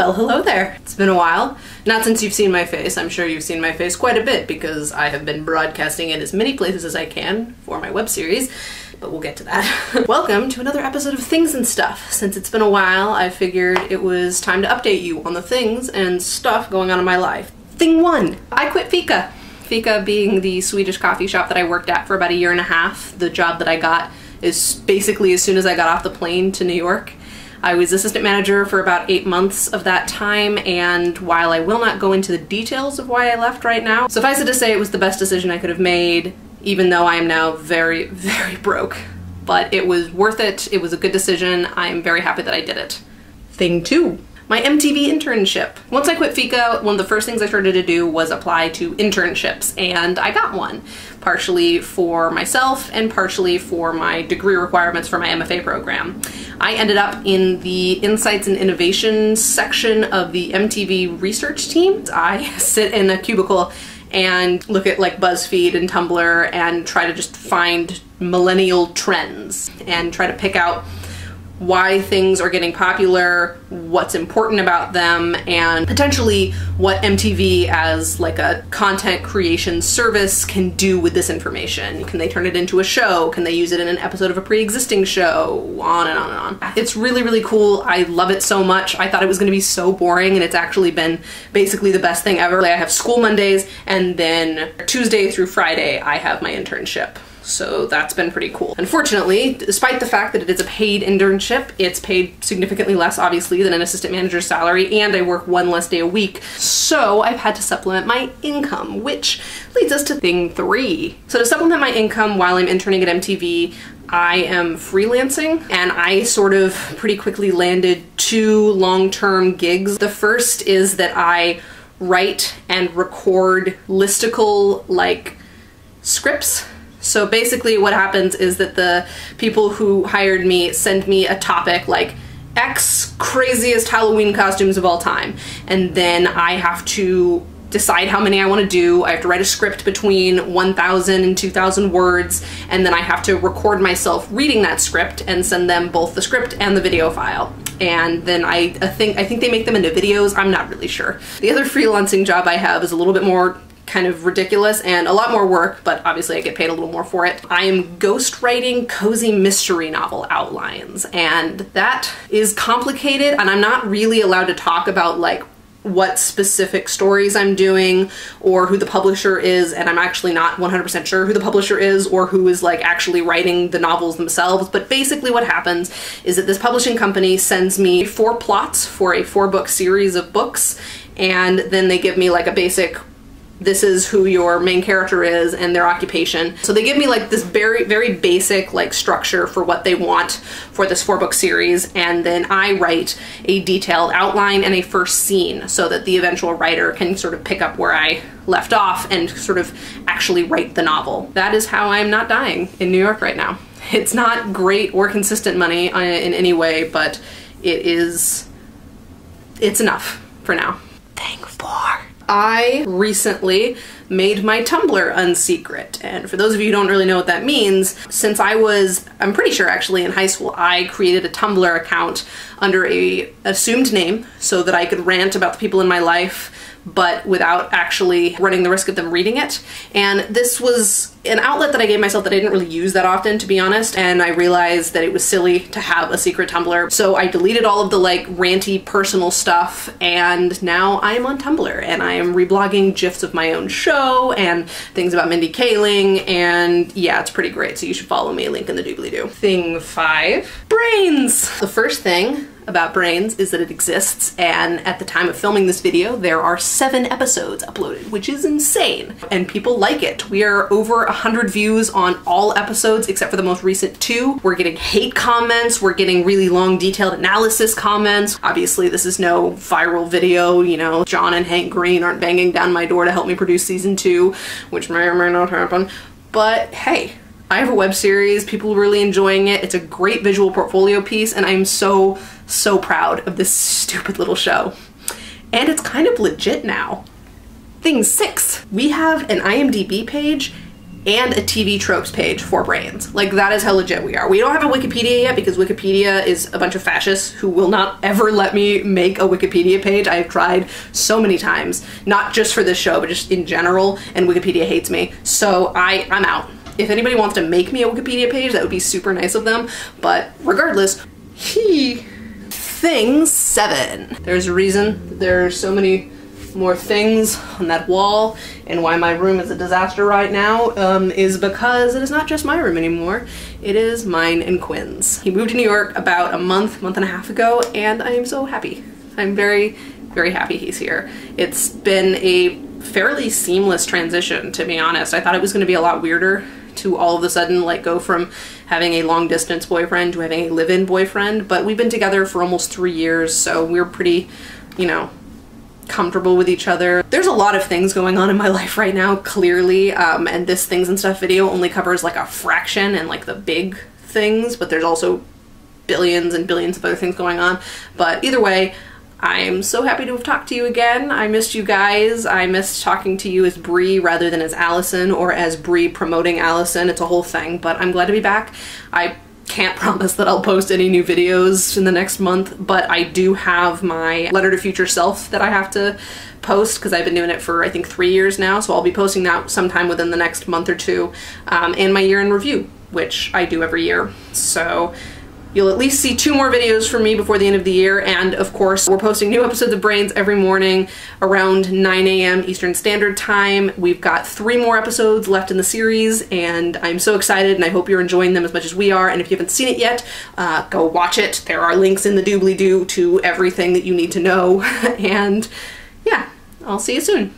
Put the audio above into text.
Well, hello there. It's been a while. Not since you've seen my face. I'm sure you've seen my face quite a bit because I have been broadcasting in as many places as I can for my web series, but we'll get to that. Welcome to another episode of Things and Stuff. Since it's been a while, I figured it was time to update you on the things and stuff going on in my life. Thing one, I quit Fika. Fika being the Swedish coffee shop that I worked at for about a year and a half. The job that I got is basically as soon as I got off the plane to New York. I was assistant manager for about eight months of that time, and while I will not go into the details of why I left right now, suffice it to say it was the best decision I could have made, even though I am now very, very broke. But it was worth it, it was a good decision, I am very happy that I did it. Thing two my MTV internship. Once I quit Fika, one of the first things I started to do was apply to internships, and I got one, partially for myself and partially for my degree requirements for my MFA program. I ended up in the Insights and Innovation section of the MTV research team. I sit in a cubicle and look at like BuzzFeed and Tumblr and try to just find millennial trends and try to pick out why things are getting popular, what's important about them, and potentially what MTV as like a content creation service can do with this information. Can they turn it into a show? Can they use it in an episode of a pre-existing show? On and on and on. It's really, really cool. I love it so much. I thought it was gonna be so boring and it's actually been basically the best thing ever. I have school Mondays and then Tuesday through Friday I have my internship so that's been pretty cool. Unfortunately, despite the fact that it is a paid internship, it's paid significantly less, obviously, than an assistant manager's salary, and I work one less day a week, so I've had to supplement my income, which leads us to thing three. So to supplement my income while I'm interning at MTV, I am freelancing and I sort of pretty quickly landed two long-term gigs. The first is that I write and record listicle like scripts so basically what happens is that the people who hired me send me a topic like X craziest Halloween costumes of all time. And then I have to decide how many I want to do. I have to write a script between 1,000 and 2,000 words, and then I have to record myself reading that script and send them both the script and the video file. And then I, think I think they make them into videos. I'm not really sure. The other freelancing job I have is a little bit more kind of ridiculous and a lot more work, but obviously I get paid a little more for it. I am ghostwriting cozy mystery novel outlines, and that is complicated, and I'm not really allowed to talk about like what specific stories I'm doing or who the publisher is and I'm actually not 100% sure who the publisher is or who is like actually writing the novels themselves but basically what happens is that this publishing company sends me four plots for a four book series of books and then they give me like a basic this is who your main character is and their occupation. So they give me like this very, very basic like structure for what they want for this four book series. And then I write a detailed outline and a first scene so that the eventual writer can sort of pick up where I left off and sort of actually write the novel. That is how I'm not dying in New York right now. It's not great or consistent money uh, in any way, but it is, it's enough for now. Thank four. I recently made my Tumblr unsecret. And for those of you who don't really know what that means, since I was, I'm pretty sure actually in high school, I created a Tumblr account under a assumed name so that I could rant about the people in my life but without actually running the risk of them reading it. And this was an outlet that I gave myself that I didn't really use that often, to be honest, and I realized that it was silly to have a secret Tumblr. So I deleted all of the like ranty personal stuff, and now I am on Tumblr, and I am reblogging GIFs of my own show and things about Mindy Kaling, and yeah, it's pretty great, so you should follow me, link in the doobly-doo. Thing five, brains! The first thing about Brains is that it exists, and at the time of filming this video, there are seven episodes uploaded, which is insane. And people like it. We are over 100 views on all episodes except for the most recent two. We're getting hate comments, we're getting really long detailed analysis comments. Obviously, this is no viral video, you know, John and Hank Green aren't banging down my door to help me produce season two, which may or may not happen. But hey, I have a web series, people really enjoying it. It's a great visual portfolio piece, and I'm so, so proud of this stupid little show. And it's kind of legit now. Thing six, we have an IMDb page and a TV tropes page for brains. Like that is how legit we are. We don't have a Wikipedia yet because Wikipedia is a bunch of fascists who will not ever let me make a Wikipedia page. I have tried so many times, not just for this show, but just in general, and Wikipedia hates me. So I I'm out. If anybody wants to make me a Wikipedia page, that would be super nice of them. But regardless, he thing seven. There's a reason there are so many more things on that wall and why my room is a disaster right now um, is because it is not just my room anymore. It is mine and Quinn's. He moved to New York about a month, month and a half ago, and I am so happy. I'm very, very happy he's here. It's been a fairly seamless transition, to be honest. I thought it was going to be a lot weirder to all of a sudden like go from having a long distance boyfriend to having a live-in boyfriend, but we've been together for almost three years, so we're pretty, you know, comfortable with each other. There's a lot of things going on in my life right now, clearly, um, and this Things and Stuff video only covers like a fraction and like the big things, but there's also billions and billions of other things going on. But either way, I'm so happy to have talked to you again. I missed you guys. I missed talking to you as Bri rather than as Allison or as Bri promoting Allison. It's a whole thing, but I'm glad to be back. I can't promise that I'll post any new videos in the next month, but I do have my letter to future self that I have to post because I've been doing it for I think three years now, so I'll be posting that sometime within the next month or two, um, and my year in review, which I do every year. So You'll at least see two more videos from me before the end of the year, and of course, we're posting new episodes of Brains every morning around 9 a.m. Eastern Standard Time. We've got three more episodes left in the series, and I'm so excited, and I hope you're enjoying them as much as we are. And if you haven't seen it yet, uh, go watch it. There are links in the doobly doo to everything that you need to know, and yeah, I'll see you soon.